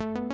you